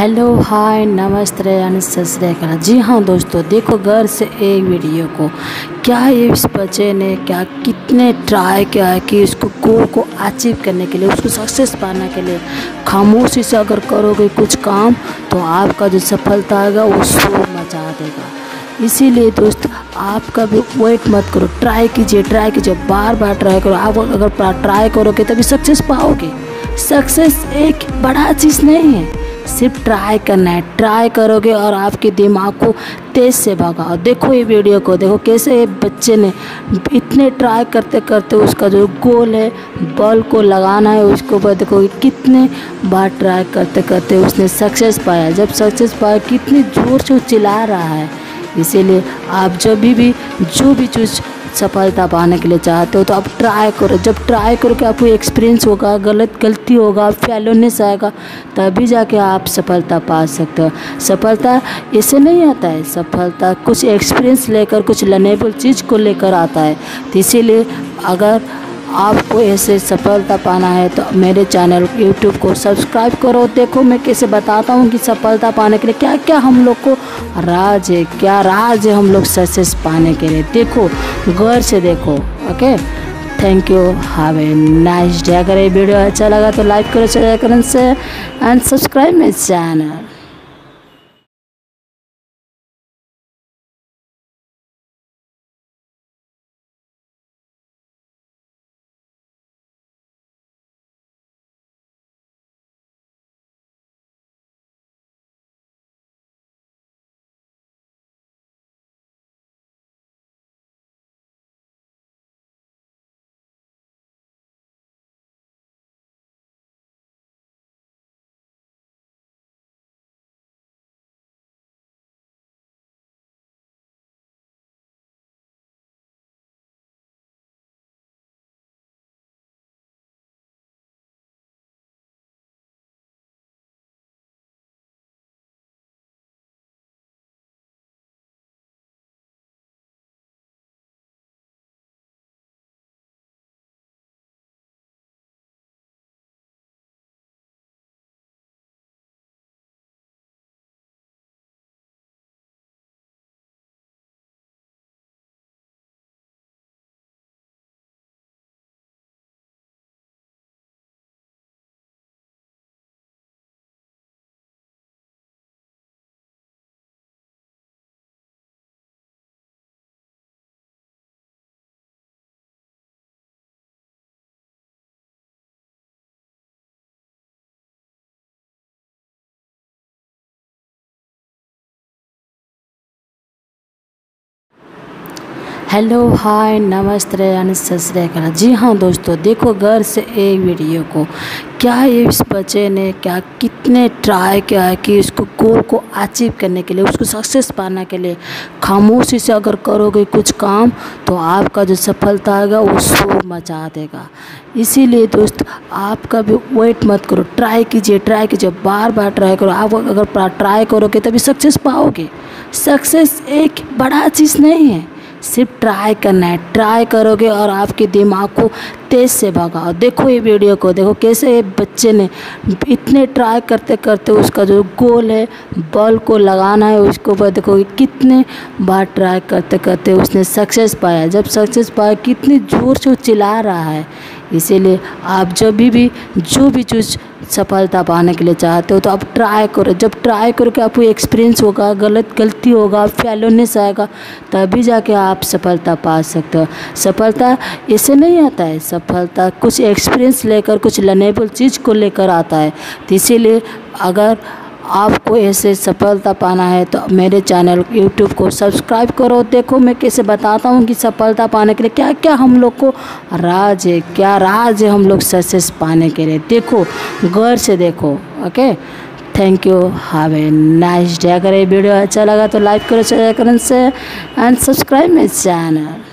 Hello, hi, नमस्ते सत जी हाँ दोस्तों, देखो घर से एक वीडियो को। क्या इस बच्चे ने क्या, कितने ट्राई किया है कि इसको गोल को अचीव करने के लिए, उसको सक्सेस पाने के लिए? खामोशी से अगर करोगे कुछ काम तो आपका जो सफलता आएगा, वो शोर मचा देगा। इसीलिए दोस्त, आप कभी वेट मत करो। ट्राई कीजिए ट्राई कीजिए बार बार ट्राई करो। आप अगर ट्राई करोगे, तभी सक्सेस पाओगे। सक्सेस एक बड़ा चीज़ नहीं है। सिर्फ़ ट्राई करना है। ट्राई करोगे और आपके दिमाग को तेज़ से भगाओ। देखो ये वीडियो को, देखो कैसे बच्चे ने इतने ट्राई करते करते उसका जो गोल है, बॉल को लगाना है, उसको ऊपर देखो कितने बार ट्राई करते करते उसने सक्सेस पाया। जब सक्सेस पाया, कितनी ज़ोर से चिल्ला रहा है। इसीलिए आप जब भी भी, जो भी चीज़ सफलता पाने के लिए चाहते हो तो आप ट्राई करो। जब ट्राई करो कि आपको एक्सपीरियंस होगा, गलत, गलती होगा फेलोनेस आएगा, तभी जाके आप सफलता पा सकते हो। सफलता ऐसे नहीं आता है। सफलता कुछ एक्सपीरियंस लेकर, कुछ लर्नेबल चीज़ को लेकर आता है। तो इसीलिए अगर आपको ऐसे सफलता पाना है तो मेरे चैनल यूट्यूब को सब्सक्राइब करो। देखो मैं कैसे बताता हूँ कि सफलता पाने के लिए क्या क्या हम लोग को राज है, क्या राज है हम लोग सक्सेस पाने के लिए। देखो, गौर से देखो okay thank you have a nice day अगर ये वीडियो अच्छा लगा तो लाइक करो शेयर करें से and subscribe my channel hello, hi, नमस्ते सत जी हाँ दोस्तों, देखो घर से एक वीडियो को, क्या इस बच्चे ने क्या, कितने ट्राई किया है कि इसको गोल को अचीव करने के लिए, उसको सक्सेस पाने के लिए। खामोशी से अगर करोगे कुछ काम तो आपका जो सफलता आएगा, वो शोर मचा देगा। इसीलिए दोस्त आपका भी वेट मत करो। ट्राई कीजिए ट्राई कीजिए बार बार ट्राई करो। आप अगर ट्राई करोगे, तभी सक्सेस पाओगे। सक्सेस एक बड़ा चीज़ नहीं है। सिर्फ़ ट्राई करना है। ट्राई करोगे और आपके दिमाग को तेज़ से भगाओ। देखो ये वीडियो को, देखो कैसे ये बच्चे ने इतने ट्राई करते करते उसका जो गोल है, बॉल को लगाना है उसके ऊपर, देखो कितने बार ट्राई करते करते उसने सक्सेस पाया। जब सक्सेस पाया, कितनी ज़ोर से वो चिल्ला रहा है। इसीलिए आप जब भी भी, जो भी चीज़ सफलता पाने के लिए चाहते हो तो आप ट्राई करो। जब ट्राई करोगे, आपको एक्सपीरियंस होगा, गलत, गलती होगा फेलोनेस आएगा, तभी जाके आप सफलता पा सकते हो। सफलता ऐसे नहीं आता है। सफलता कुछ एक्सपीरियंस लेकर, कुछ लर्नेबल चीज़ को लेकर आता है। तो इसीलिए अगर आपको ऐसे सफलता पाना है तो मेरे चैनल यूट्यूब को सब्सक्राइब करो। देखो मैं कैसे बताता हूँ कि सफलता पाने के लिए क्या क्या हम लोग को राज है, क्या राज है हम लोग सक्सेस पाने के लिए। देखो, गौर से देखो okay thank you have a nice day अगर ये वीडियो अच्छा लगा तो लाइक करो शेयर करें से एंड सब्सक्राइब माई चैनल